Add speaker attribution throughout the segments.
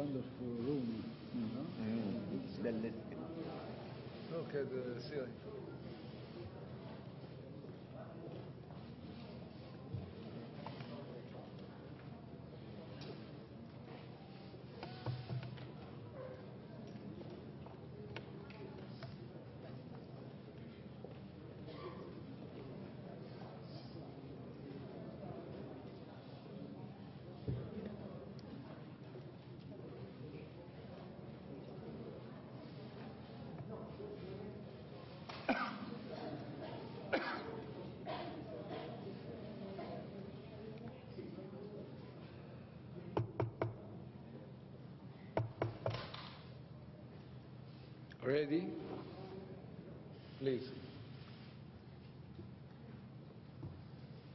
Speaker 1: wonderful room, you know?
Speaker 2: Mm, it's bellissimo.
Speaker 3: Look at the ceiling. Ready? Please.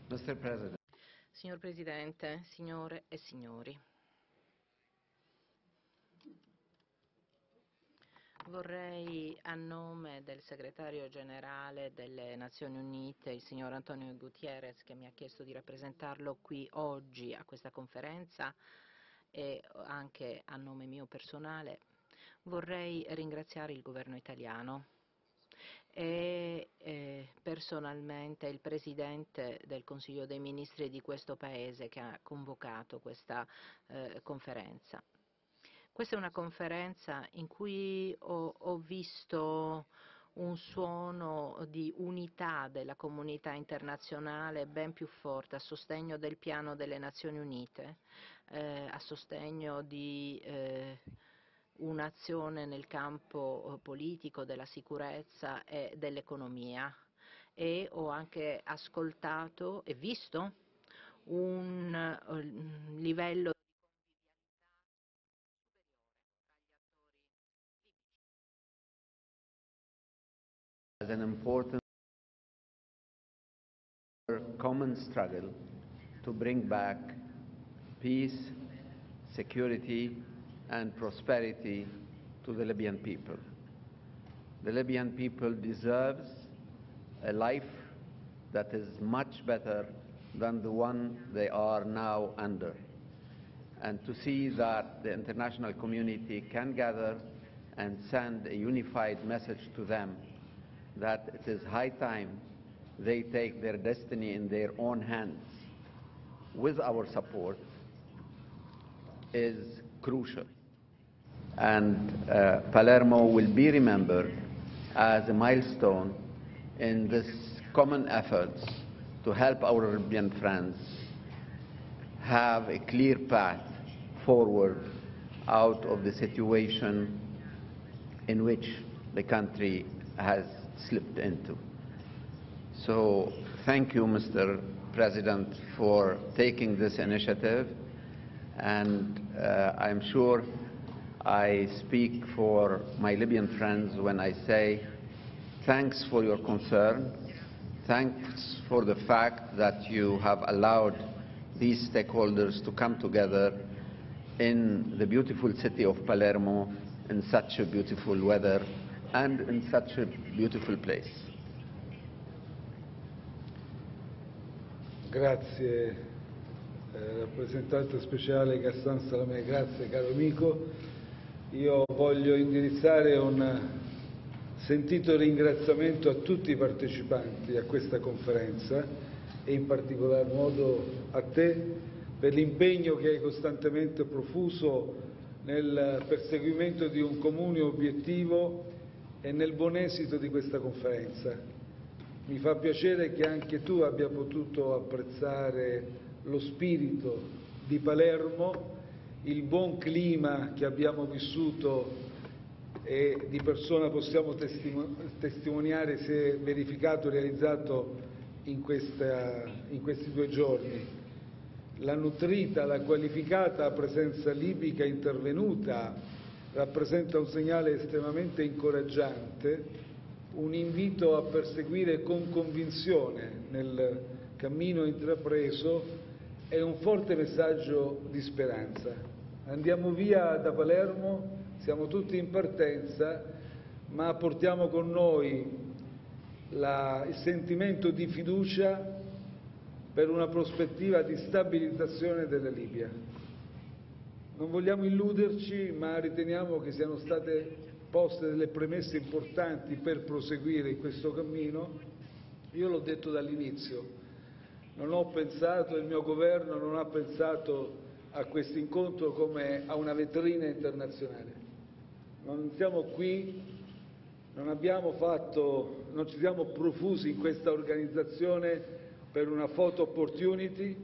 Speaker 2: Mr. President,
Speaker 4: Signor Presidente, signore e signori, vorrei a nome del segretario generale delle Nazioni Unite, il signor Antonio Gutierrez, che mi ha chiesto di rappresentarlo qui oggi a questa conferenza e anche a nome mio personale, vorrei ringraziare il governo italiano e eh, personalmente il Presidente del Consiglio dei Ministri di questo Paese che ha convocato questa eh, conferenza. Questa è una conferenza in cui ho, ho visto un suono di unità della comunità internazionale ben più forte a sostegno del piano delle Nazioni Unite, eh, a sostegno di eh, un'azione nel campo eh, politico, della sicurezza e dell'economia. E ho anche ascoltato e visto un uh, livello
Speaker 2: as an important common struggle to bring back peace, security, and prosperity to the Libyan people. The Libyan people deserves a life that is much better than the one they are now under. And to see that the international community can gather and send a unified message to them that it is high time they take their destiny in their own hands with our support is crucial. And uh, Palermo will be remembered as a milestone in this common efforts to help our Libyan friends have a clear path forward out of the situation in which the country has slipped into. So thank you, Mr. President, for taking this initiative, and uh, I'm sure I speak for my Libyan friends when I say thanks for your concern, thanks for the fact that you have allowed these stakeholders to come together in the beautiful city of Palermo in such a beautiful weather and in such a beautiful place.
Speaker 3: Grazie eh, rappresentante speciale Gassan Salamè, grazie caro amico. Io voglio indirizzare un sentito ringraziamento a tutti i partecipanti a questa conferenza e in particolar modo a te per l'impegno che hai costantemente profuso nel perseguimento di un comune obiettivo e nel buon esito di questa conferenza. Mi fa piacere che anche tu abbia potuto apprezzare lo spirito di Palermo, il buon clima che abbiamo vissuto e di persona possiamo testimoniare si è verificato e realizzato in, questa, in questi due giorni. La nutrita, la qualificata presenza libica intervenuta rappresenta un segnale estremamente incoraggiante, un invito a perseguire con convinzione nel cammino intrapreso e un forte messaggio di speranza. Andiamo via da Palermo, siamo tutti in partenza, ma portiamo con noi la, il sentimento di fiducia per una prospettiva di stabilizzazione della Libia. Non vogliamo illuderci, ma riteniamo che siano state poste delle premesse importanti per proseguire in questo cammino. Io l'ho detto dall'inizio, non ho pensato, il mio governo non ha pensato a questo incontro come a una vetrina internazionale. Non siamo qui, non, abbiamo fatto, non ci siamo profusi in questa organizzazione per una photo opportunity,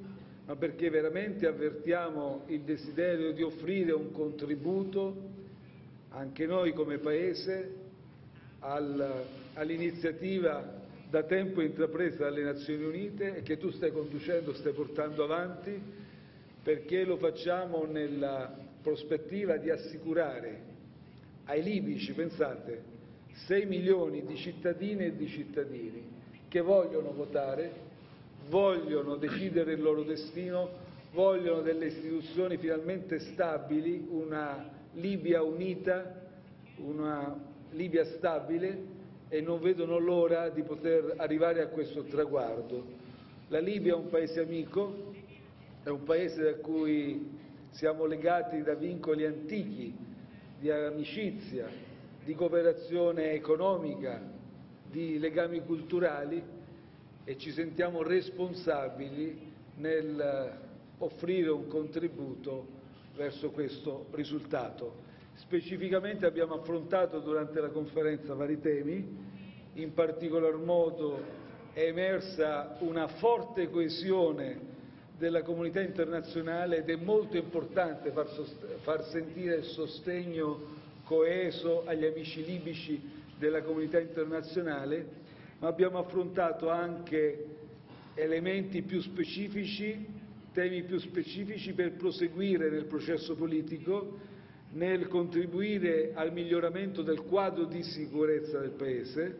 Speaker 3: ma perché veramente avvertiamo il desiderio di offrire un contributo, anche noi come Paese, al, all'iniziativa da tempo intrapresa dalle Nazioni Unite e che tu stai conducendo, stai portando avanti, perché lo facciamo nella prospettiva di assicurare ai libici, pensate, 6 milioni di cittadine e di cittadini che vogliono votare, vogliono decidere il loro destino, vogliono delle istituzioni finalmente stabili, una Libia unita, una Libia stabile e non vedono l'ora di poter arrivare a questo traguardo. La Libia è un paese amico, è un paese da cui siamo legati da vincoli antichi di amicizia, di cooperazione economica, di legami culturali e ci sentiamo responsabili nel offrire un contributo verso questo risultato. Specificamente abbiamo affrontato durante la conferenza vari temi, in particolar modo è emersa una forte coesione della comunità internazionale ed è molto importante far, sentire il sostegno coeso agli amici libici della comunità internazionale, ma abbiamo affrontato anche elementi più specifici, temi più specifici per proseguire nel processo politico nel contribuire al miglioramento del quadro di sicurezza del Paese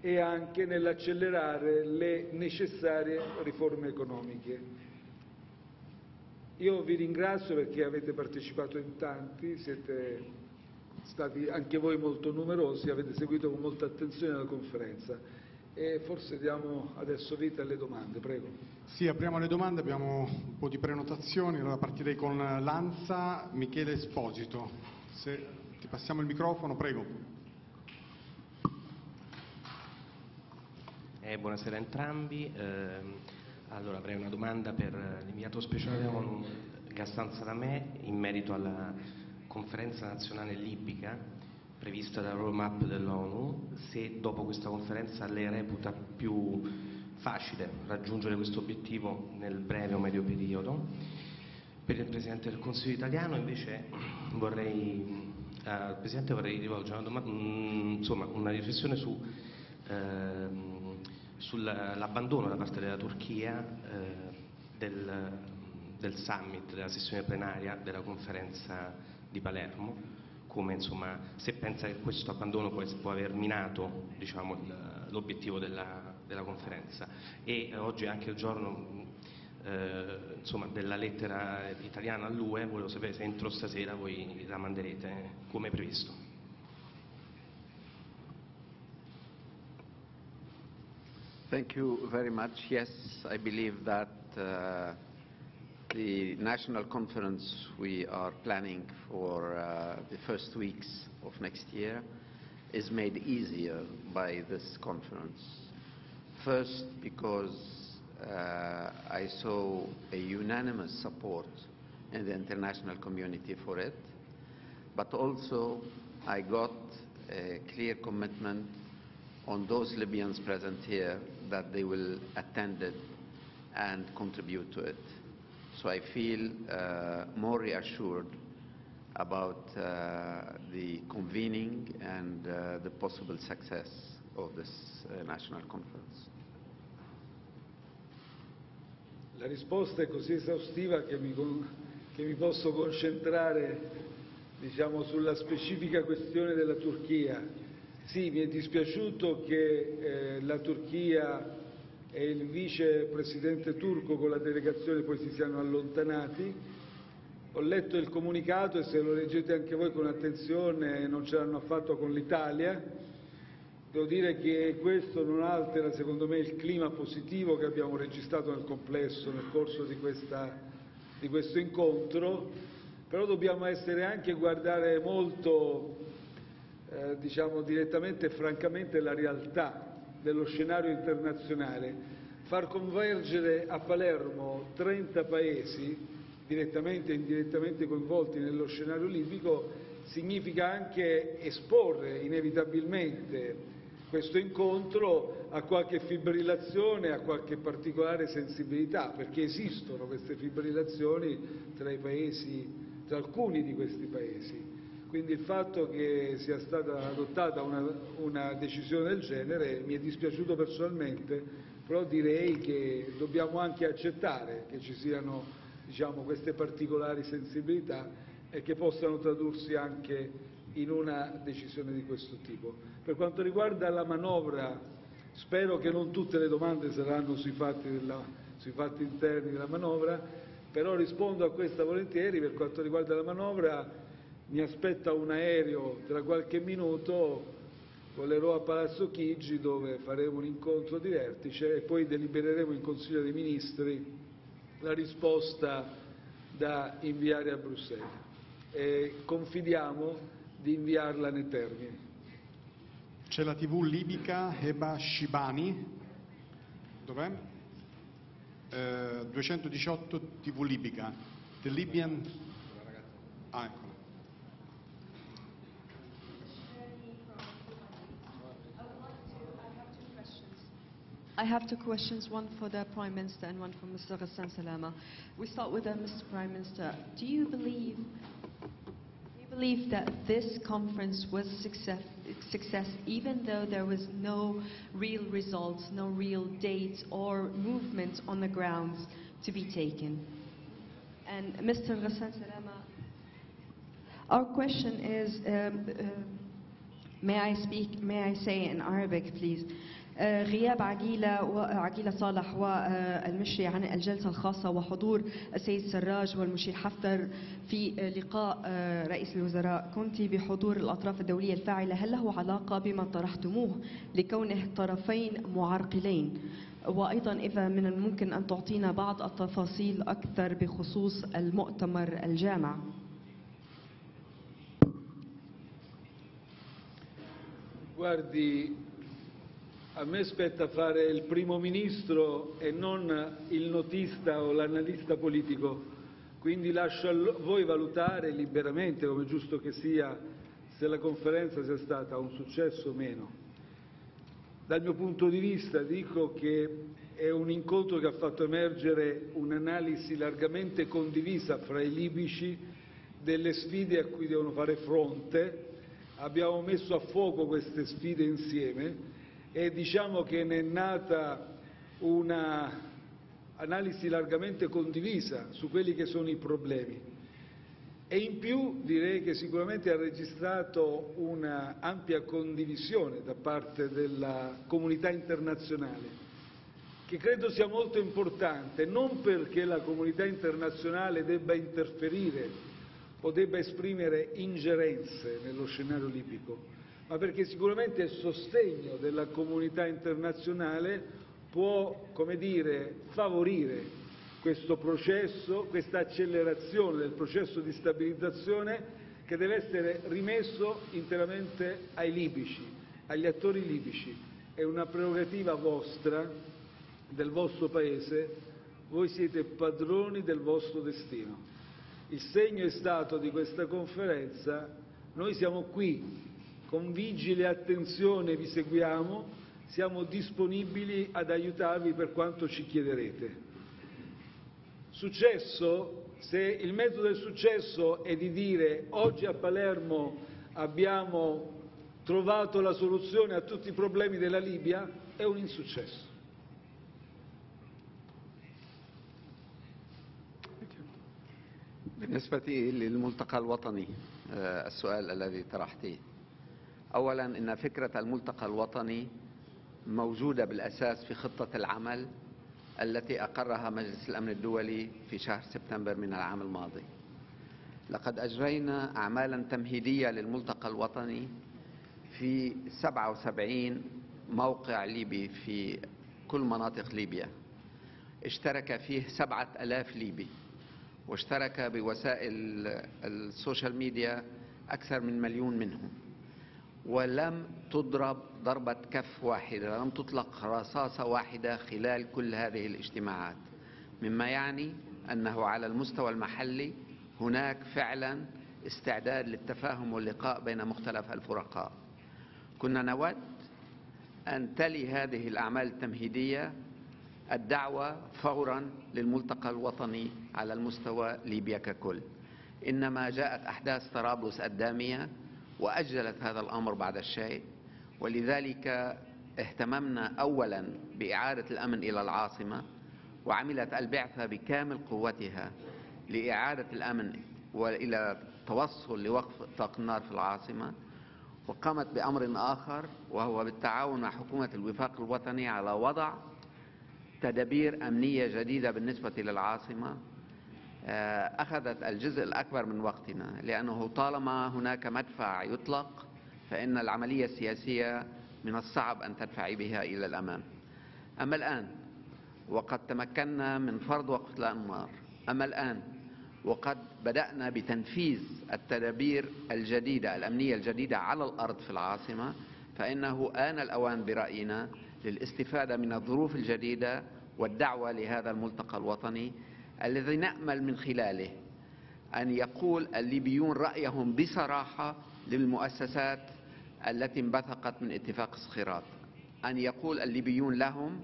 Speaker 3: e anche nell'accelerare le necessarie riforme economiche. Io vi ringrazio perché avete partecipato in tanti, siete stati anche voi molto numerosi, avete seguito con molta attenzione la conferenza e forse diamo adesso vita alle domande, prego.
Speaker 5: Sì, apriamo le domande, abbiamo un po' di prenotazioni, allora partirei con Lanza, Michele Esposito. Se ti passiamo il microfono, prego.
Speaker 6: Eh, buonasera a entrambi. Eh, allora avrei una domanda per l'inviato speciale ONU Gassan Salamè in merito alla conferenza nazionale libica prevista dal roadmap dell'ONU, se dopo questa conferenza lei reputa più facile raggiungere questo obiettivo nel breve o medio periodo. Per il Presidente del Consiglio italiano invece vorrei, eh, Presidente vorrei rivolgere una, domanda, mm, insomma, una riflessione su, eh, sull'abbandono da parte della Turchia eh, del, del summit, della sessione plenaria della conferenza di Palermo, come insomma, se pensa che questo abbandono può, può aver minato diciamo, l'obiettivo della, della conferenza e eh, oggi è anche il giorno eh, insomma, della lettera italiana all'UE, volevo sapere se entro stasera voi la manderete come previsto.
Speaker 2: Thank you very much. Yes, I believe that uh, the national conference we are planning for uh, the first weeks of next year is made easier by this conference. First, because uh, I saw a unanimous support in the international community for it, but also I got a clear commitment on those Libyans present here that they will attend it and contribute to it. So I feel uh, more reassured about uh, the convening and uh, the possible success of this uh, national conference.
Speaker 3: La risposta è così esaustiva che mi, che mi posso concentrare diciamo, sulla specifica questione della Turchia. Sì, mi è dispiaciuto che eh, la Turchia e il vicepresidente turco con la delegazione poi si siano allontanati. Ho letto il comunicato e se lo leggete anche voi con attenzione non ce l'hanno affatto con l'Italia. Devo dire che questo non altera secondo me il clima positivo che abbiamo registrato nel complesso nel corso di, questa, di questo incontro però dobbiamo essere anche guardare molto, eh, diciamo direttamente e francamente la realtà dello scenario internazionale. Far convergere a Palermo 30 paesi direttamente e indirettamente coinvolti nello scenario libico significa anche esporre inevitabilmente questo incontro a qualche fibrillazione, a qualche particolare sensibilità, perché esistono queste fibrillazioni tra paesi, tra alcuni di questi paesi. Quindi il fatto che sia stata adottata una, una decisione del genere mi è dispiaciuto personalmente, però direi che dobbiamo anche accettare che ci siano diciamo, queste particolari sensibilità e che possano tradursi anche in una decisione di questo tipo. Per quanto riguarda la manovra, spero che non tutte le domande saranno sui fatti, della, sui fatti interni della manovra, però rispondo a questa volentieri. Per quanto riguarda la manovra, mi aspetta un aereo tra qualche minuto, volerò a Palazzo Chigi dove faremo un incontro di vertice e poi delibereremo in Consiglio dei Ministri la risposta da inviare a Bruxelles. E confidiamo di inviarla nei termini.
Speaker 5: C'è la TV libica Heba Shibani. Dov'è? Eh, 218 TV libica. The Libyan... Ah, ecco.
Speaker 7: I have two questions, one for the Prime Minister and one for Mr. Ghassan Salama. We start with uh, Mr. Prime Minister. Do you believe do you believe that this conference was success, success even though there was no real results, no real dates or movement on the grounds to be taken? And Mr. Ghassan Salama, our question is, um, uh, may I speak, may I say in Arabic, please? آه، غياب عقيلة وعقيلة صالح والمشري عن الجلسة الخاصة وحضور السيد سراج والمشير حفتر في آه، لقاء آه، رئيس الوزراء. كنت بحضور الأطراف الدولية الفاعلة. هل له علاقة بما طرحتموه لكونه طرفين معرقلين؟ وأيضا إذا من الممكن أن تعطينا بعض التفاصيل أكثر بخصوص المؤتمر الجامع.
Speaker 3: Guardi, a me spetta fare il primo ministro e non il notista o l'analista politico, quindi lascio a voi valutare liberamente, come è giusto che sia, se la conferenza sia stata un successo o meno. Dal mio punto di vista dico che è un incontro che ha fatto emergere un'analisi largamente condivisa fra i libici delle sfide a cui devono fare fronte. Abbiamo messo a fuoco queste sfide insieme e diciamo che ne è nata una analisi largamente condivisa su quelli che sono i problemi. E in più direi che sicuramente ha registrato un'ampia condivisione da parte della comunità internazionale, che credo sia molto importante, non perché la comunità internazionale debba interferire o debba esprimere ingerenze nello scenario libico, ma perché sicuramente il sostegno della comunità internazionale può, come dire, favorire questo processo, questa accelerazione del processo di stabilizzazione che deve essere rimesso interamente ai libici, agli attori libici. È una prerogativa vostra, del vostro Paese, voi siete padroni del vostro destino. Il segno è stato di questa conferenza, noi siamo qui, con vigile attenzione vi seguiamo, siamo disponibili ad aiutarvi per quanto ci chiederete. Successo, se il mezzo del successo è di dire oggi a Palermo abbiamo trovato la soluzione a tutti i problemi della Libia, è un insuccesso.
Speaker 2: بالنسبة للملتقى الوطني آه، السؤال الذي طرحتيه أولا إن فكرة الملتقى الوطني موجودة بالأساس في خطة العمل التي أقرها مجلس الأمن الدولي في شهر سبتمبر من العام الماضي. لقد أجرينا أعمالا تمهيدية للملتقى الوطني في 77 موقع ليبي في كل مناطق ليبيا. اشترك فيه سبعة ألاف ليبي واشترك بوسائل السوشيال ميديا أكثر من مليون منهم. ولم تضرب ضربة كف واحدة لم تطلق رصاصة واحدة خلال كل هذه الاجتماعات. مما يعني أنه على المستوى المحلي هناك فعلا استعداد للتفاهم واللقاء بين مختلف الفرقاء. كنا نود أن تلي هذه الأعمال التمهيدية الدعوة فورا للملتقى الوطني على المستوى ليبيا ككل. إنما جاءت أحداث طرابلس الدامية وأجلت هذا الأمر بعد الشيء. ولذلك اهتممنا أولا بإعادة الأمن إلى العاصمة وعملت البعثة بكامل قوتها لإعادة الأمن وإلى التوصل لوقف إطلاق النار في العاصمة. وقامت بأمر آخر وهو بالتعاون مع حكومة الوفاق الوطني على وضع تدابير أمنية جديدة بالنسبة للعاصمة. أخذت الجزء الأكبر من وقتنا لأنه طالما هناك مدفع يطلق فإن العملية السياسية من الصعب أن تدفعي بها إلى الأمام. أما الآن وقد تمكنا من فرض وقف الأنوار. أما الآن وقد بدأنا بتنفيذ التدابير الجديدة الأمنية الجديدة على الأرض في العاصمة فإنه آن الأوان برأينا للاستفادة من الظروف الجديدة والدعوة لهذا الملتقى الوطني الذي نأمل من خلاله أن يقول الليبيون رأيهم بصراحة للمؤسسات التي انبثقت من اتفاق الصخيرات. أن يقول الليبيون لهم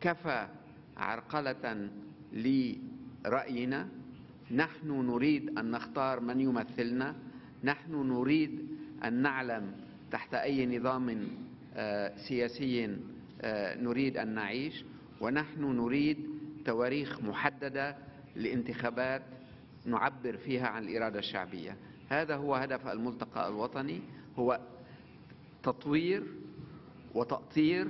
Speaker 2: كفى عرقلة لرأينا نحن نريد أن نختار من يمثلنا نحن نريد أن نعلم تحت أي نظام سياسي نريد أن نعيش ونحن نريد تواريخ محددة لانتخابات نعبر فيها عن الإرادة الشعبية. هذا هو هدف الملتقى الوطني هو تطوير وتأطير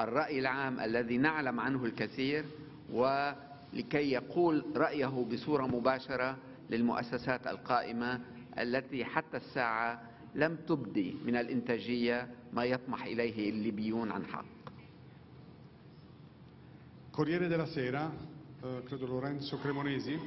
Speaker 2: الرأي العام الذي نعلم عنه الكثير ولكي يقول رأيه بصورة مباشرة للمؤسسات القائمة التي حتى الساعة لم تبدي من الإنتاجية ما يطمح إليه الليبيون عن حق.
Speaker 5: Corriere della Sera, eh, credo Lorenzo Cremonesi.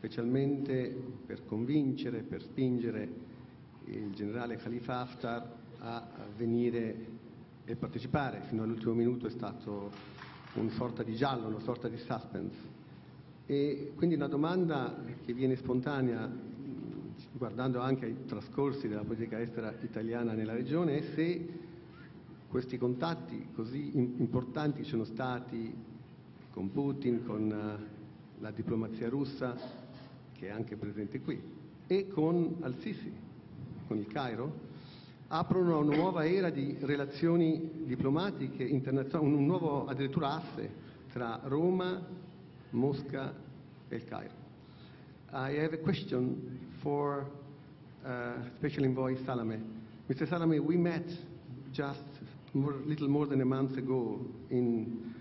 Speaker 8: Specialmente per convincere, per spingere il generale Khalifa Haftar a venire e partecipare. Fino all'ultimo minuto è stato una sorta di giallo, una sorta di suspense. E quindi una domanda che viene spontanea, guardando anche ai trascorsi della politica estera italiana nella regione, è se questi contatti così im- importanti sono stati con Putin, con eh, la diplomazia russa, che è anche presente qui, e con Al-Sisi, con il Cairo, aprono a una nuova era di relazioni diplomatiche internazionali, un nuovo addirittura asse tra Roma, Mosca e il Cairo. I have a question for uh, Special Envoy Salame. Mr. Salame, we met just more, little more than a month ago in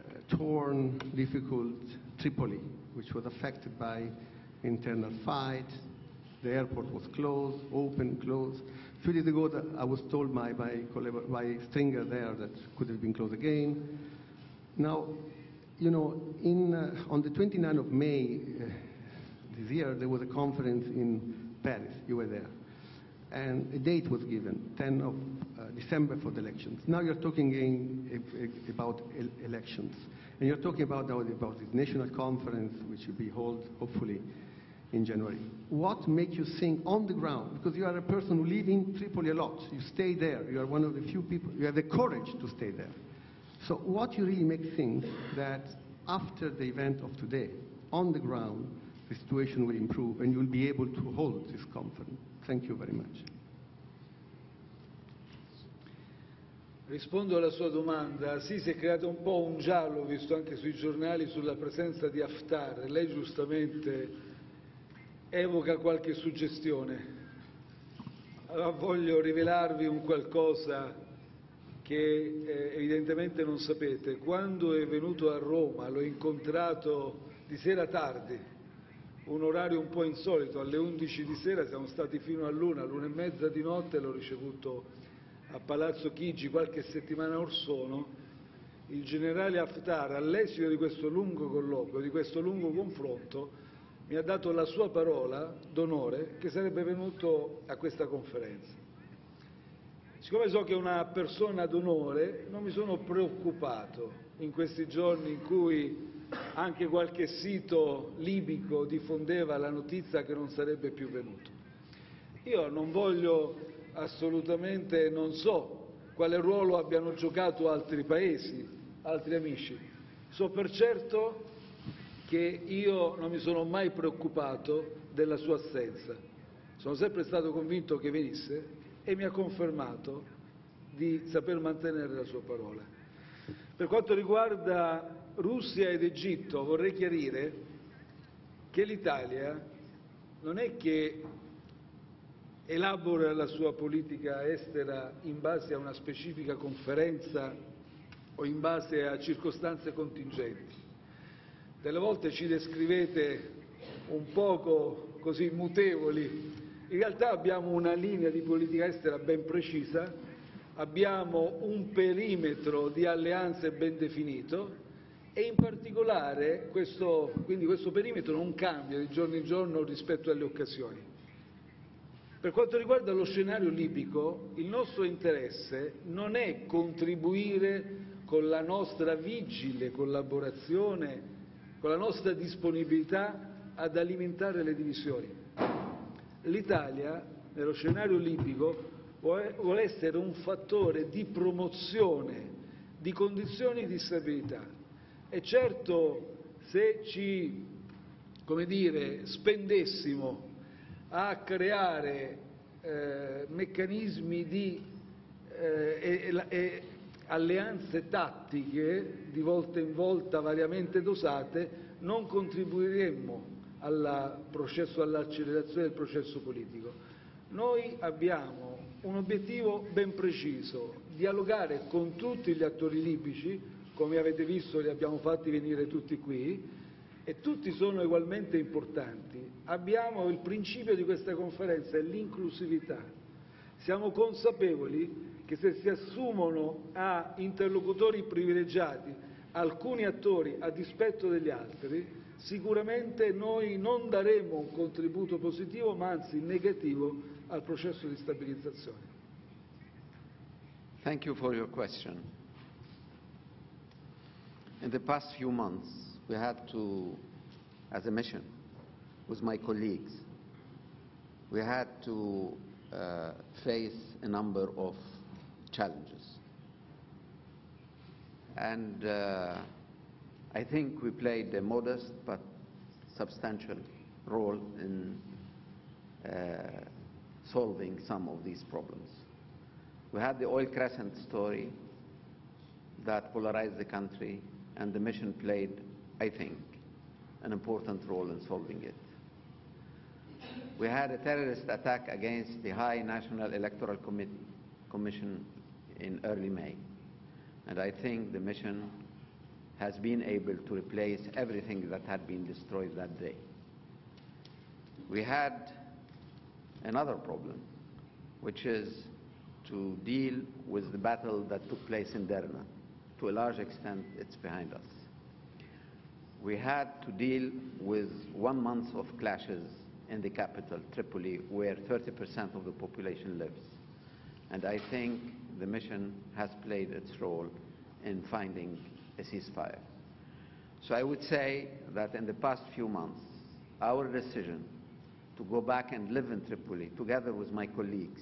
Speaker 8: uh, torn, difficult Tripoli, which was affected by internal fight. The airport was closed, open, closed. A few days ago, I was told by, collabor- by Stringer there that could have been closed again. Now, you know, in, uh, on the 29th of May uh, this year, there was a conference in Paris. You were there. And a date was given, 10 of uh, December for the elections. Now you're talking again about elections. And you're talking about, about this national conference, which will be held hopefully in January. What makes you think on the ground? Because you are a person who live in Tripoli a lot. You stay there. You are one of the few people. You have the courage to stay there. So what you really make think that after the event of today, on the ground, the situation will improve and you will be able to hold this conference. Thank you very much.
Speaker 3: Rispondo alla sua domanda. Sì, si è creato un po' un giallo, visto anche sui giornali, sulla presenza di Haftar. Lei giustamente evoca qualche suggestione. Allora voglio rivelarvi un qualcosa che eh, evidentemente non sapete. Quando è venuto a Roma l'ho incontrato di sera tardi, un orario un po' insolito, alle 11 di sera siamo stati fino all'una, all'una e mezza di notte l'ho ricevuto a Palazzo Chigi qualche settimana or sono. Il generale Haftar, all'esito di questo lungo colloquio, di questo lungo confronto, mi ha dato la sua parola d'onore che sarebbe venuto a questa conferenza. Siccome so che è una persona d'onore, non mi sono preoccupato in questi giorni in cui anche qualche sito libico diffondeva la notizia che non sarebbe più venuto. Io non voglio assolutamente, non so quale ruolo abbiano giocato altri paesi, altri amici. So per certo che io non mi sono mai preoccupato della sua assenza. Sono sempre stato convinto che venisse e mi ha confermato di saper mantenere la sua parola. Per quanto riguarda Russia ed Egitto vorrei chiarire che l'Italia non è che elabora la sua politica estera in base a una specifica conferenza o in base a circostanze contingenti. Delle volte ci descrivete un poco così mutevoli, in realtà abbiamo una linea di politica estera ben precisa, abbiamo un perimetro di alleanze ben definito e in particolare questo, questo perimetro non cambia di giorno in giorno rispetto alle occasioni. Per quanto riguarda lo scenario libico, il nostro interesse non è contribuire con la nostra vigile collaborazione, con la nostra disponibilità ad alimentare le divisioni. L'Italia, nello scenario libico, vuole essere un fattore di promozione di condizioni di stabilità. E certo, se ci, dire, spendessimo a creare eh, meccanismi di eh, e, e alleanze tattiche di volta in volta variamente dosate, non contribuiremmo al processo, all'accelerazione del processo politico. Noi abbiamo un obiettivo ben preciso, dialogare con tutti gli attori libici, come avete visto li abbiamo fatti venire tutti qui, e tutti sono ugualmente importanti. Abbiamo il principio di questa conferenza è l'inclusività. Siamo consapevoli che se si assumono a interlocutori privilegiati alcuni attori a dispetto degli altri, sicuramente noi non daremo un contributo positivo, ma anzi negativo al processo di stabilizzazione.
Speaker 2: Thank you for your question. In the past few months, we had to, as a mission, with my colleagues, we had to uh, face a number of challenges. And uh, I think we played a modest but substantial role in uh, solving some of these problems. We had the oil crescent story that polarized the country, and the mission played, I think, an important role in solving it. We had a terrorist attack against the High National Electoral Commission in early May. And I think the mission has been able to replace everything that had been destroyed that day. We had another problem, which is to deal with the battle that took place in Derna. To a large extent, it's behind us. We had to deal with one month of clashes in the capital, Tripoli, where 30% of the population lives. And I think the mission has played its role in finding a ceasefire. So I would say that in the past few months, our decision to go back and live in Tripoli together with my colleagues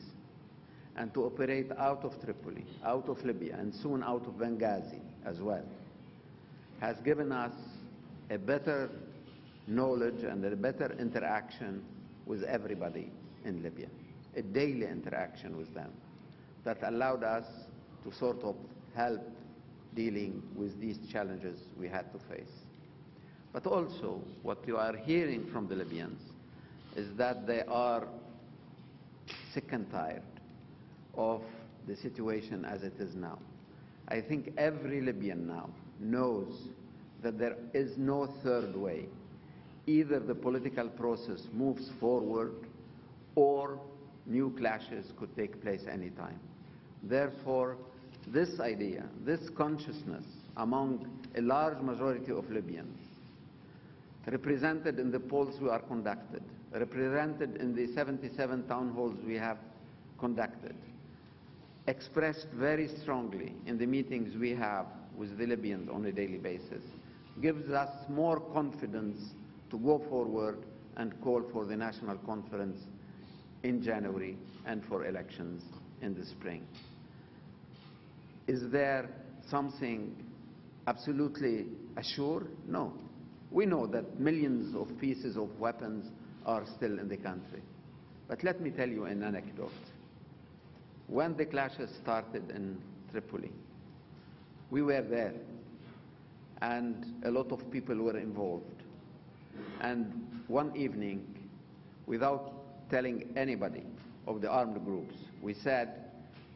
Speaker 2: and to operate out of Tripoli, out of Libya, and soon out of Benghazi as well, has given us a better knowledge and a better interaction with everybody in Libya, a daily interaction with them that allowed us to sort of help dealing with these challenges we had to face. But also, what you are hearing from the Libyans is that they are sick and tired of the situation as it is now. I think every Libyan now knows that there is no third way. Either the political process moves forward or new clashes could take place anytime. Therefore, this idea, this consciousness among a large majority of Libyans, represented in the polls we are conducted, represented in the 77 town halls we have conducted, expressed very strongly in the meetings we have with the Libyans on a daily basis, gives us more confidence to go forward and call for the national conference in January and for elections in the spring. Is there something absolutely assured? No. We know that millions of pieces of weapons are still in the country. But let me tell you an anecdote. When the clashes started in Tripoli, we were there, and a lot of people were involved. And one evening, without telling anybody of the armed groups, we said,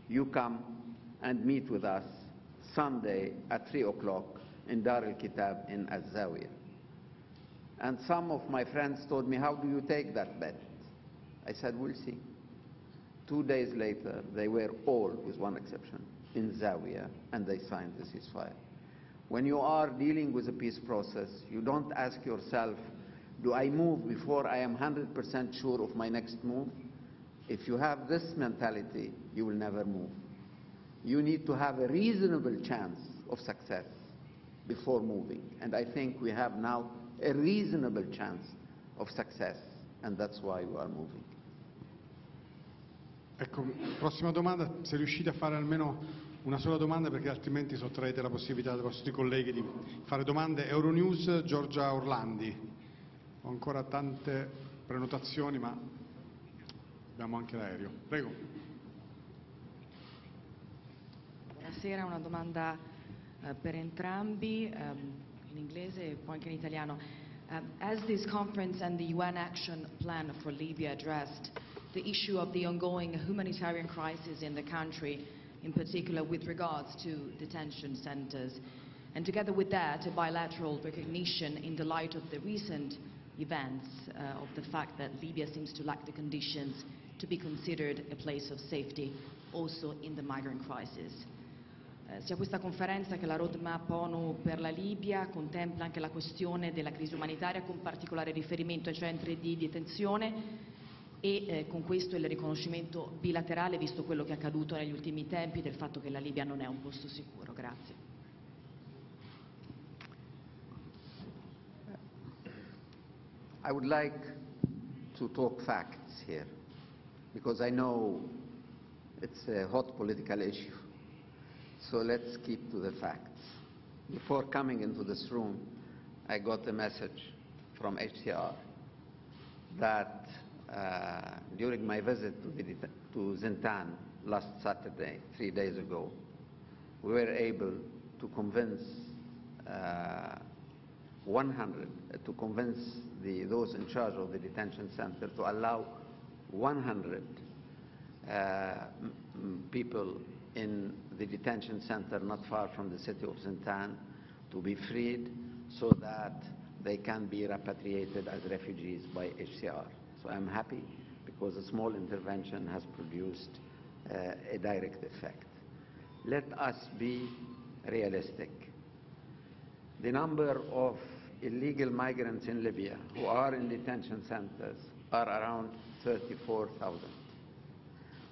Speaker 2: you come and meet with us Sunday at 3 o'clock in Dar al-Kitab in Az-Zawiyah. And some of my friends told me, how do you take that bet? I said, we'll see. Two days later, they were all, with one exception, in Zawiya, and they signed the ceasefire. When you are dealing with a peace process, you don't ask yourself, do I move before I am 100% sure of my next move? If you have this mentality, you will never move. You need to have a reasonable chance of success before moving. And I think we have now a reasonable chance of success, and that's why we are moving.
Speaker 5: Ecco, prossima domanda, se riuscite a fare almeno una sola domanda perché altrimenti sottraete la possibilità ai vostri colleghi di fare domande. Euronews, Giorgia Orlandi. Ho ancora tante prenotazioni ma abbiamo anche l'aereo. Prego.
Speaker 9: Buonasera, una domanda eh, per entrambi, ehm, in inglese e poi anche in italiano. Um, as this conference and the UN action plan for Libya addressed the issue of the ongoing humanitarian crisis in the country, in particular with regards to detention centers, and together with that, a bilateral recognition in the light of the recent events uh, of the fact that Libya seems to lack the conditions to be considered a place of safety also in the migrant crisis. Eh, sia questa conferenza che la roadmap ONU per la Libia contempla anche la questione della crisi umanitaria con particolare riferimento ai centri di detenzione e eh, con questo il riconoscimento bilaterale, visto quello che è accaduto negli ultimi tempi, del fatto che la Libia non è un posto sicuro. Grazie.
Speaker 2: I would like to talk facts here, because I know it's a hot political issue. So let's keep to the facts. Before coming into this room, I got a message from HCR that uh, during my visit to, the, to Zintan last Saturday, three days ago, we were able to convince uh, 100, uh, to convince the, those in charge of the detention center to allow 100 uh, people in the detention center not far from the city of Zintan to be freed so that they can be repatriated as refugees by HCR. So I'm happy because a small intervention has produced uh, a direct effect. Let us be realistic. The number of illegal migrants in Libya who are in detention centers are around 34,000.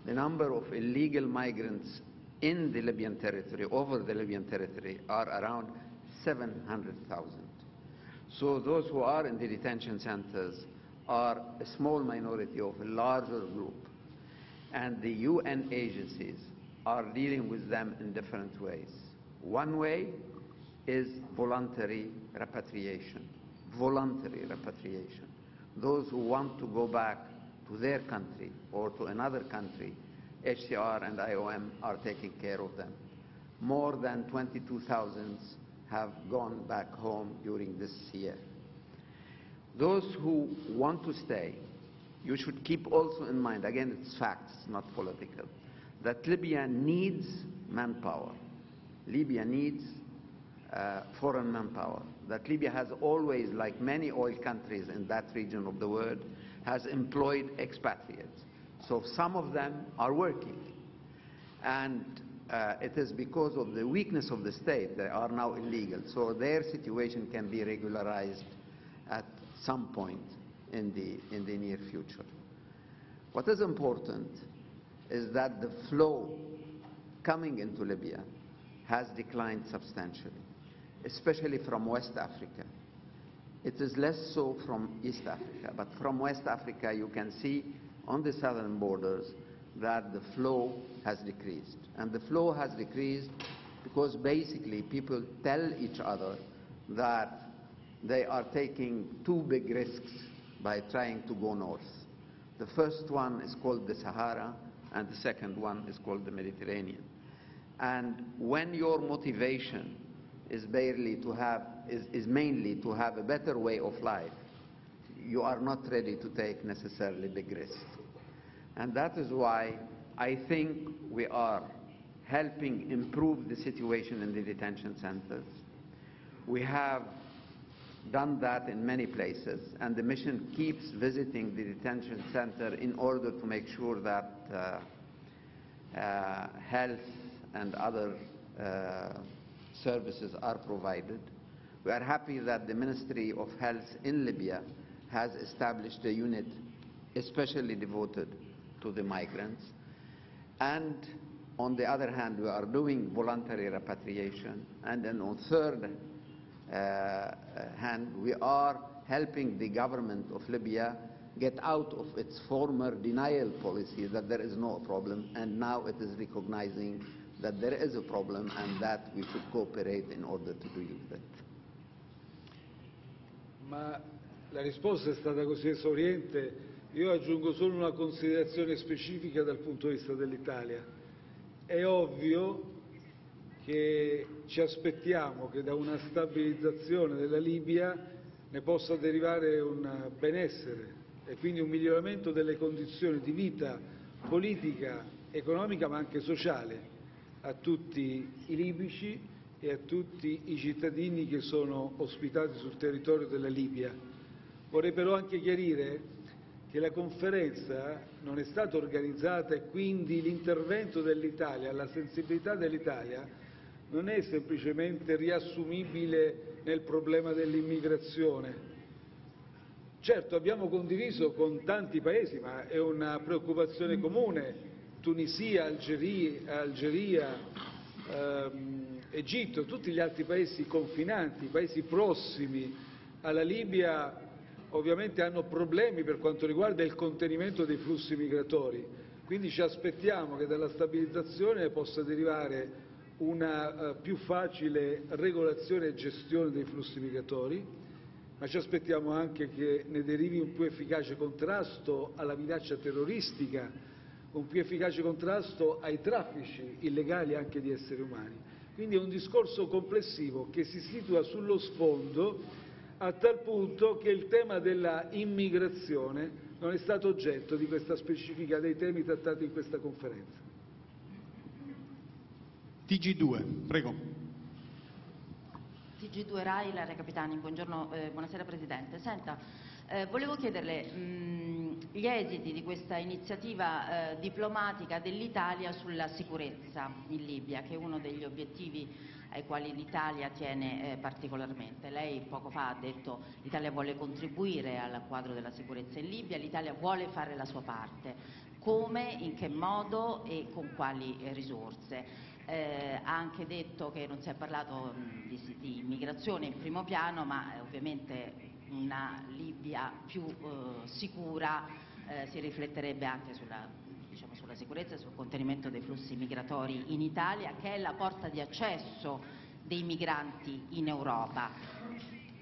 Speaker 2: The number of illegal migrants in the Libyan territory, over the Libyan territory, are around 700,000. So those who are in the detention centers are a small minority of a larger group. And the UN agencies are dealing with them in different ways. One way is voluntary repatriation. Voluntary repatriation. Those who want to go back to their country or to another country HCR and IOM are taking care of them. More than 22,000 have gone back home during this year. Those who want to stay you should keep also in mind, again, it's facts, not political, that Libya needs manpower. Libya needs uh, foreign manpower. That Libya has always, like many oil countries in that region of the world, has employed expatriates. So some of them are working. And uh, it is because of the weakness of the state they are now illegal. So their situation can be regularized at some point in the, in the near future. What is important is that the flow coming into Libya has declined substantially, especially from West Africa. It is less so from East Africa, but from West Africa you can see on the southern borders that the flow has decreased. And the flow has decreased because basically people tell each other that they are taking two big risks by trying to go north. The first one is called the Sahara, and the second one is called the Mediterranean. And when your motivation is barely to have, is, is mainly to have a better way of life, you are not ready to take necessarily big risks. And that is why I think we are helping improve the situation in the detention centers. We have done that in many places, and the mission keeps visiting the detention center in order to make sure that uh, uh, health and other uh, services are provided. We are happy that the Ministry of Health in Libya has established a unit especially devoted to the migrants. And on the other hand, we are doing voluntary repatriation. And then on third uh, hand, we are helping the government of Libya get out of its former denial policy that there is no problem, and now it is recognizing that there is a problem and that we should cooperate in order to deal with it.
Speaker 3: Ma la risposta è stata così esauriente. Io aggiungo solo una considerazione specifica dal punto di vista dell'Italia. È ovvio che ci aspettiamo che da una stabilizzazione della Libia ne possa derivare un benessere e quindi un miglioramento delle condizioni di vita politica, economica ma anche sociale a tutti i libici e a tutti i cittadini che sono ospitati sul territorio della Libia. Vorrei però anche chiarire che la conferenza non è stata organizzata e quindi l'intervento dell'Italia, la sensibilità dell'Italia non è semplicemente riassumibile nel problema dell'immigrazione. Certo, abbiamo condiviso con tanti paesi, ma è una preoccupazione comune, Tunisia, Algeria, Algeria ehm, Egitto, tutti gli altri paesi confinanti, paesi prossimi alla Libia, ovviamente hanno problemi per quanto riguarda il contenimento dei flussi migratori. Quindi ci aspettiamo che dalla stabilizzazione possa derivare una uh, più facile regolazione e gestione dei flussi migratori, ma ci aspettiamo anche che ne derivi un più efficace contrasto alla minaccia terroristica, un più efficace contrasto ai traffici illegali anche di esseri umani. Quindi è un discorso complessivo che si situa sullo sfondo a tal punto che il tema della immigrazione non è stato oggetto di questa specifica dei temi trattati in questa conferenza.
Speaker 5: TG2, prego.
Speaker 10: TG2 Rai, Ilaria Capitani, buongiorno, eh, buonasera Presidente. Senta, eh, volevo chiederle mh, gli esiti di questa iniziativa eh, diplomatica dell'Italia sulla sicurezza in Libia, che è uno degli obiettivi ai quali l'Italia tiene eh, particolarmente. Lei poco fa ha detto che l'Italia vuole contribuire al quadro della sicurezza in Libia, l'Italia vuole fare la sua parte. Come, in che modo e con quali eh, risorse? Eh, ha anche detto che non si è parlato mh, di, di, immigrazione in primo piano, ma eh, ovviamente una Libia più eh, sicura eh, si rifletterebbe anche sulla, diciamo, sulla, sicurezza e sul contenimento dei flussi migratori in Italia, che è la porta di accesso dei migranti in Europa.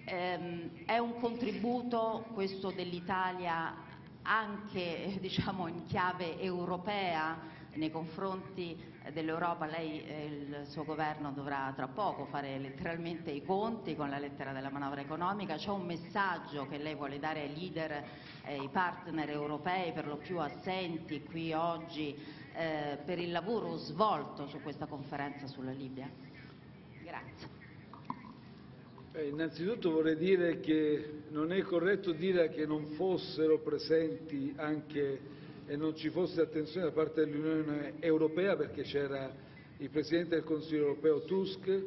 Speaker 10: Ehm, è un contributo questo dell'Italia anche diciamo, in chiave europea nei confronti dell'Europa. Lei e il suo governo dovrà tra poco fare letteralmente i conti con la lettera della manovra economica. C'è un messaggio che lei vuole dare ai leader ai partner europei per lo più assenti qui oggi eh, per il lavoro svolto su questa conferenza sulla Libia? Grazie.
Speaker 3: Eh, innanzitutto vorrei dire che non è corretto dire che non fossero presenti anche e non ci fosse attenzione da parte dell'Unione Europea perché c'era il Presidente del Consiglio Europeo Tusk,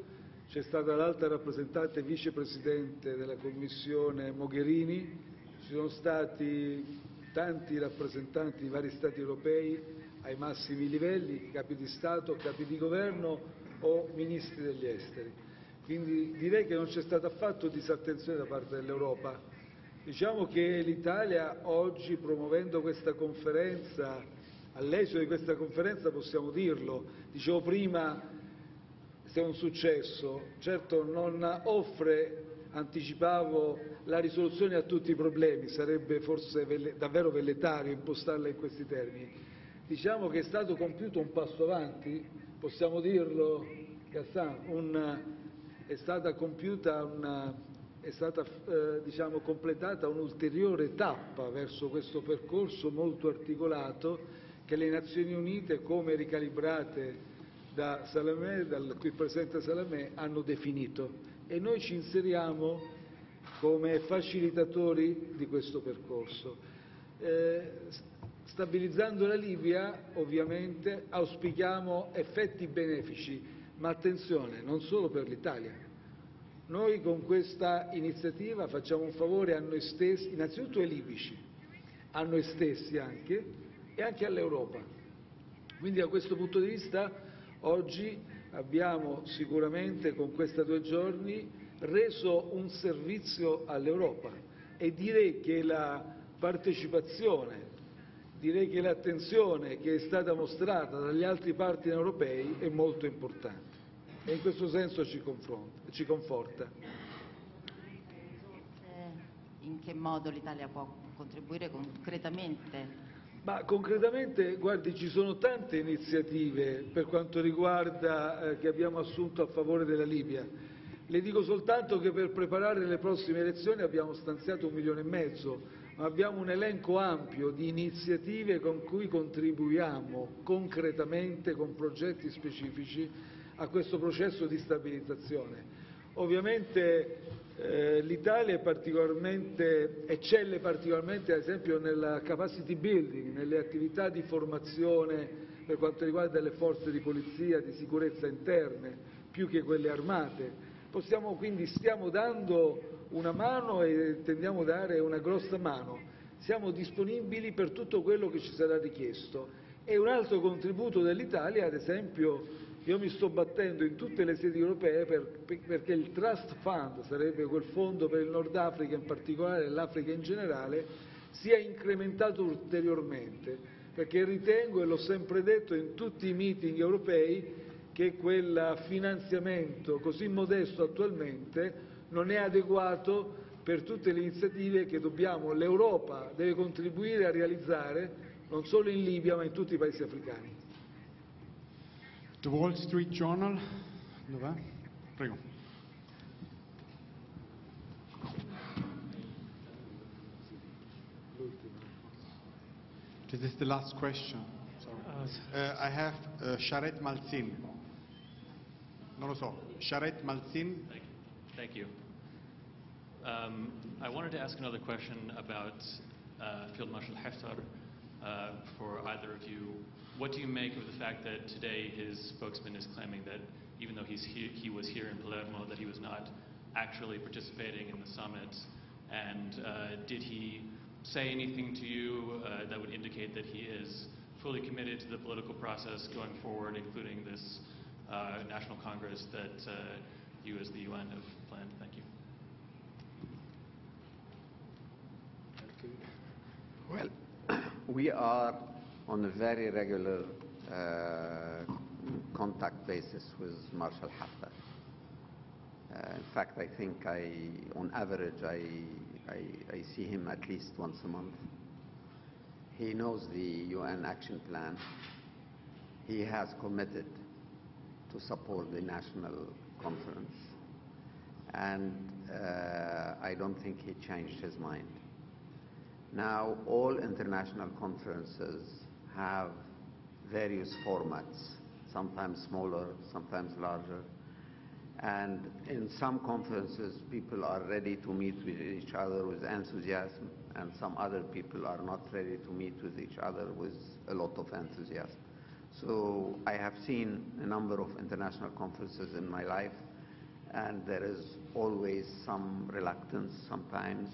Speaker 3: c'è stata l'alta rappresentante e vicepresidente della Commissione Mogherini, ci sono stati tanti rappresentanti di vari Stati europei ai massimi livelli, capi di Stato, capi di governo o ministri degli esteri. Quindi direi che non c'è stata affatto disattenzione da parte dell'Europa. Diciamo che l'Italia oggi promuovendo questa conferenza, all'esito di questa conferenza possiamo dirlo, dicevo prima se è un successo, certo non offre, anticipavo, la risoluzione a tutti i problemi, sarebbe forse davvero velletario impostarla in questi termini. Diciamo che è stato compiuto un passo avanti, possiamo dirlo, Cassan, un, è stata compiuta una, è stata eh, diciamo, completata un'ulteriore tappa verso questo percorso molto articolato che le Nazioni Unite, come ricalibrate da Salamè, dal qui presente Salamè, hanno definito e noi ci inseriamo come facilitatori di questo percorso. Eh, stabilizzando la Libia, ovviamente, auspichiamo effetti benefici ma attenzione, non solo per l'Italia. Noi con questa iniziativa facciamo un favore a noi stessi, innanzitutto ai libici, a noi stessi anche e anche all'Europa. Quindi da questo punto di vista oggi abbiamo sicuramente con questi due giorni reso un servizio all'Europa. E direi che la partecipazione direi che l'attenzione che è stata mostrata dagli altri partner europei è molto importante. E in questo senso ci, ci conforta.
Speaker 10: In che modo l'Italia può contribuire concretamente?
Speaker 3: Ma concretamente, guardi, ci sono tante iniziative per quanto riguarda eh, che abbiamo assunto a favore della Libia. Le dico soltanto che per preparare le prossime elezioni abbiamo stanziato un milione e mezzo ma abbiamo un elenco ampio di iniziative con cui contribuiamo concretamente con progetti specifici a questo processo di stabilizzazione. Ovviamente eh, l'Italia particolarmente, eccelle particolarmente ad esempio nella capacity building, nelle attività di formazione per quanto riguarda le forze di polizia, di sicurezza interne, più che quelle armate. Possiamo, quindi stiamo dando una mano e intendiamo dare una grossa mano. Siamo disponibili per tutto quello che ci sarà richiesto. E un altro contributo dell'Italia, ad esempio, io mi sto battendo in tutte le sedi europee per, per, perché il Trust Fund, sarebbe quel fondo per il Nord Africa in particolare e l'Africa in generale, sia incrementato ulteriormente, perché ritengo, e l'ho sempre detto in tutti i meeting europei, che quel finanziamento così modesto attualmente non è adeguato per tutte le iniziative che l'Europa deve contribuire a realizzare non solo in Libia ma in tutti i paesi africani.
Speaker 5: The Wall Street Journal, dov'è? Prego. This is the last question. Uh, I have uh, Sharet Malzin. Non lo so. Sharet Malzin.
Speaker 11: Thank you. Um, I wanted to ask another question about uh, Field Marshal Haftar uh, for either of you. What do you make of the fact that today his spokesman is claiming that even though he, he was here in Palermo, that he was not actually participating in the summit? And uh, did he say anything to you uh, that would indicate that he is fully committed to the political process going forward, including this uh, National Congress that uh, you as the UN have planned? Thank you.
Speaker 2: Well, we are on a very regular uh, contact basis with Marshal Haftar. Uh, in fact, I think I, on average, I, I, I see him at least once a month. He knows the UN action plan. he has committed to support the national conference, and uh, I don't think he changed his mind. Now, all international conferences have various formats, sometimes smaller, sometimes larger. And in some conferences, people are ready to meet with each other with enthusiasm, and some other people are not ready to meet with each other with a lot of enthusiasm. So I have seen a number of international conferences in my life, and there is always some reluctance sometimes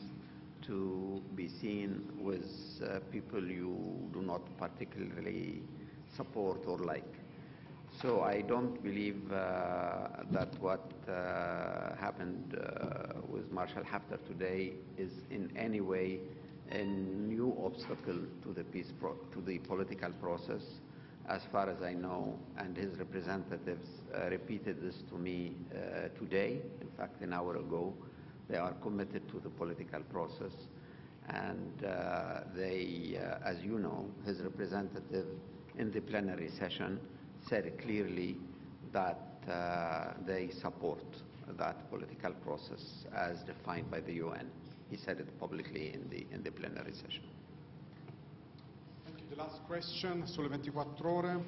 Speaker 2: to be seen with uh, people you do not particularly support or like. So I don't believe uh, that what uh, happened uh, with Marshal Haftar today is in any way a new obstacle to the peace to the political process. As far as I know, and his representatives uh, repeated this to me uh, today, in fact, an hour ago, they are committed to the political process. And uh, they, uh, as you know, his representative in the plenary session said clearly that uh, they support that political process as defined by the UN. He said it publicly in the, in the plenary session.
Speaker 5: Thank you. The last question, sulle 24 ore.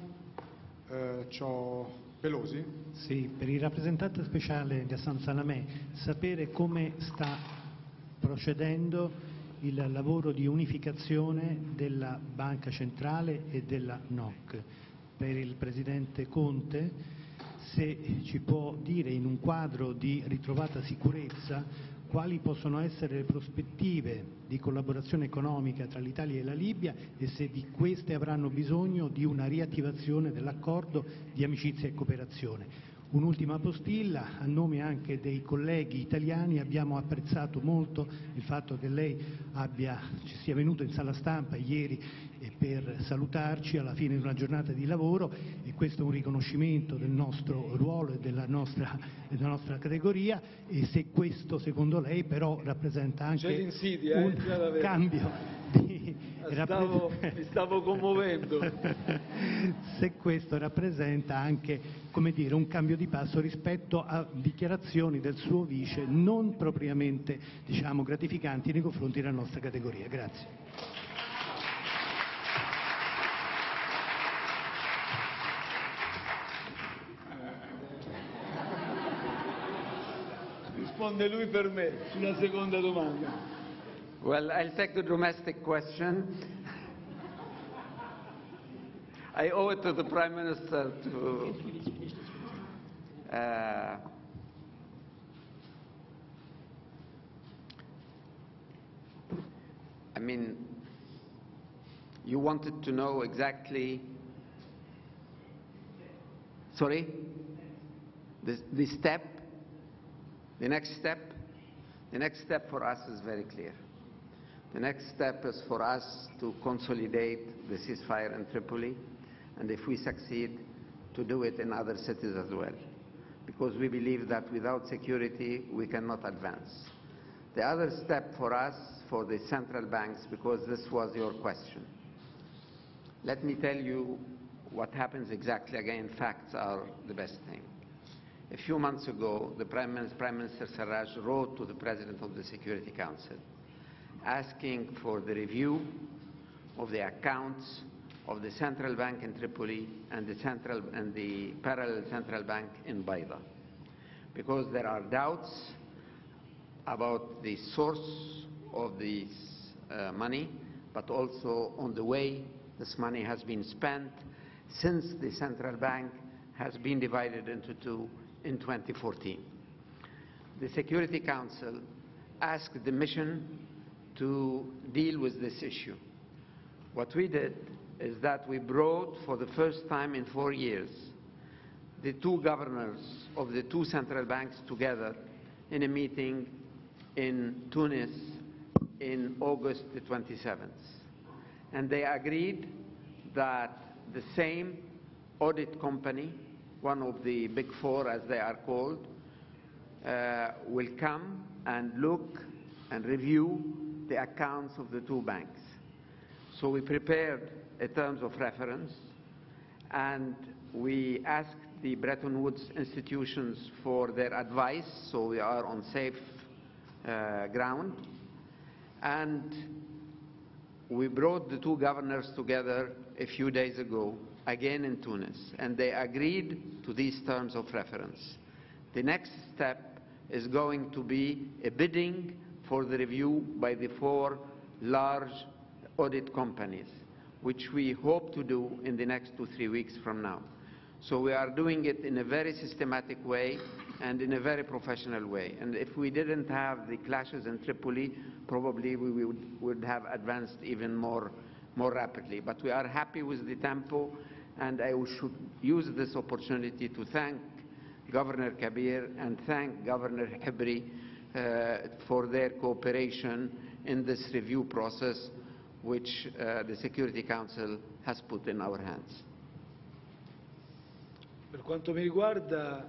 Speaker 12: Sì, per il rappresentante speciale Ghassan Salamè, sapere come sta procedendo il lavoro di unificazione della Banca Centrale e della NOC. Per il Presidente Conte, se ci può dire in un quadro di ritrovata sicurezza quali possono essere le prospettive di collaborazione economica tra l'Italia e la Libia e se di queste avranno bisogno di una riattivazione dell'accordo di amicizia e cooperazione. Un'ultima postilla, a nome anche dei colleghi italiani abbiamo apprezzato molto il fatto che lei sia venuto in sala stampa ieri eh, per salutarci alla fine di una giornata di lavoro e questo è un riconoscimento del nostro ruolo e della nostra, della nostra categoria e se questo secondo lei però rappresenta anche
Speaker 3: eh,
Speaker 12: un cambio di
Speaker 3: mi stavo commuovendo.
Speaker 12: se questo rappresenta anche come dire, un cambio di passo rispetto a dichiarazioni del suo vice non propriamente diciamo, gratificanti nei confronti della nostra categoria. Grazie.
Speaker 3: Risponde lui per me sulla seconda domanda.
Speaker 2: Well, I'll take the domestic question. I owe it to the Prime Minister to. Uh, I mean, you wanted to know exactly. Sorry? The, the step? The next step? The next step for us is very clear. The next step is for us to consolidate the ceasefire in Tripoli, and if we succeed, to do it in other cities as well. Because we believe that without security, we cannot advance. The other step for us, for the central banks, because this was your question, let me tell you what happens exactly. Again, facts are the best thing. A few months ago, the Prime Minister, Prime Minister Sarraj wrote to the President of the Security Council asking for the review of the accounts of the central bank in Tripoli and the, central, and the parallel central bank in Baida. Because there are doubts about the source of this uh, money, but also on the way this money has been spent since the central bank has been divided into two in 2014. The Security Council asked the mission to deal with this issue. What we did is that we brought for the first time in four years the two governors of the two central banks together in a meeting in Tunis in August the 27th. And they agreed that the same audit company, one of the big four as they are called, uh, will come and look and review the accounts of the two banks. So we prepared a terms of reference and we asked the Bretton Woods institutions for their advice, so we are on safe uh, ground. And we brought the two governors together a few days ago, again in Tunis, and they agreed to these terms of reference. The next step is going to be a bidding for the review by the four large audit companies, which we hope to do in the next two, three weeks from now. So we are doing it in a very systematic way and in a very professional way. And if we didn't have the clashes in Tripoli, probably we would, would have advanced even more, more rapidly. But we are happy with the tempo, and I should use this opportunity to thank Governor Kabir and thank Governor Hibri for their cooperation in this review process which uh, the Security Council has put in our hands.
Speaker 3: Per quanto mi riguarda,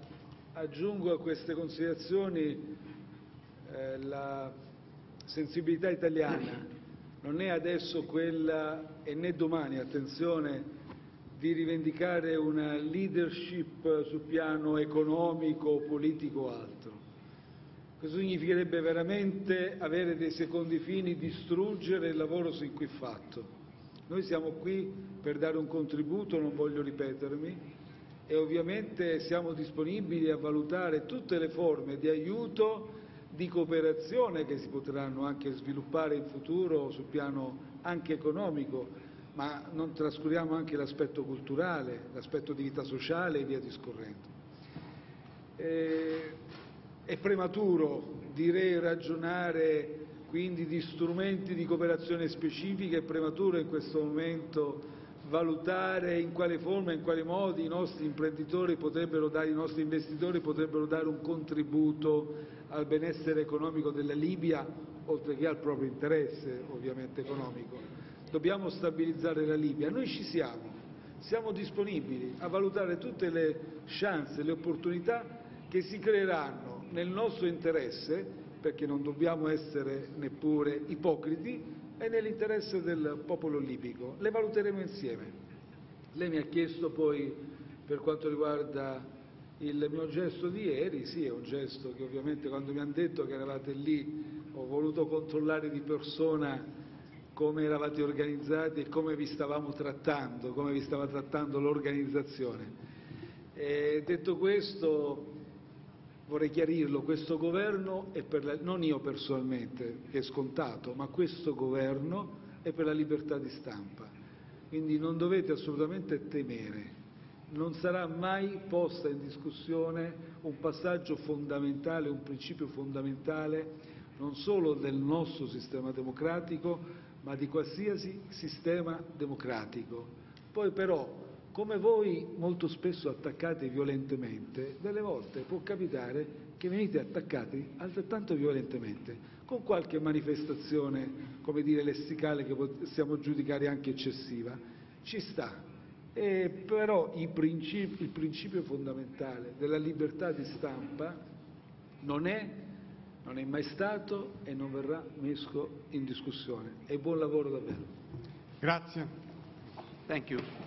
Speaker 3: aggiungo a queste considerazioni eh, la sensibilità italiana non è adesso quella, e né domani, attenzione, di rivendicare una leadership sul piano economico, politico o altro. Questo significherebbe veramente avere dei secondi fini, distruggere il lavoro sin qui fatto. Noi siamo qui per dare un contributo, non voglio ripetermi, e ovviamente siamo disponibili a valutare tutte le forme di aiuto, di cooperazione che si potranno anche sviluppare in futuro sul piano anche economico, ma non trascuriamo anche l'aspetto culturale, l'aspetto di vita sociale e via discorrendo. Eh, è prematuro, ragionare quindi di strumenti di cooperazione specifica, è prematuro in questo momento valutare in quale forma e in quali modi i nostri imprenditori potrebbero dare, i nostri investitori potrebbero dare un contributo al benessere economico della Libia, oltre che al proprio interesse ovviamente economico. Dobbiamo stabilizzare la Libia. Noi ci siamo, siamo disponibili a valutare tutte le chance, le opportunità che si creeranno nel nostro interesse, perché non dobbiamo essere neppure ipocriti, e nell'interesse del popolo libico. Le valuteremo insieme. Lei mi ha chiesto poi, per quanto riguarda il mio gesto di ieri, sì, è un gesto che ovviamente quando mi hanno detto che eravate lì ho voluto controllare di persona come eravate organizzati e come vi stavamo trattando, come vi stava trattando l'organizzazione. Detto questo, vorrei chiarirlo, questo governo è per la, non io personalmente, è scontato, ma questo governo è per la libertà di stampa. Quindi non dovete assolutamente temere, non sarà mai posta in discussione un passaggio fondamentale, un principio fondamentale non solo del nostro sistema democratico, ma di qualsiasi sistema democratico. Poi però come voi molto spesso attaccate violentemente, delle volte può capitare che venite attaccati altrettanto violentemente, con qualche manifestazione, come dire, lessicale che possiamo giudicare anche eccessiva. Ci sta. E però il principio, il principio fondamentale della libertà di stampa non è, non è mai stato e non verrà messo in discussione. E buon lavoro davvero.
Speaker 5: Grazie.
Speaker 2: Thank you.